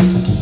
Música